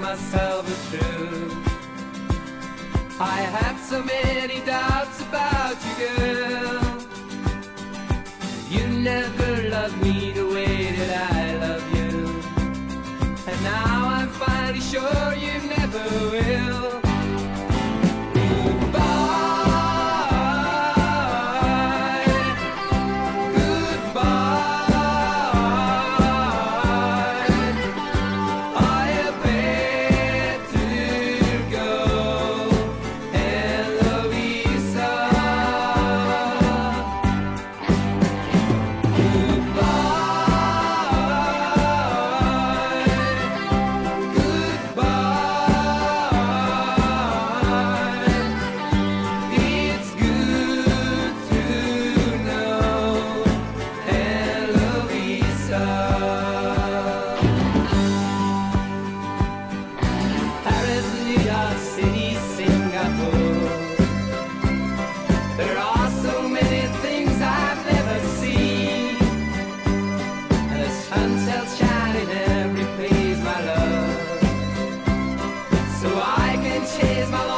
myself a truth. I had so many doubts about chase my